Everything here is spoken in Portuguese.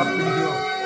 Tá up in.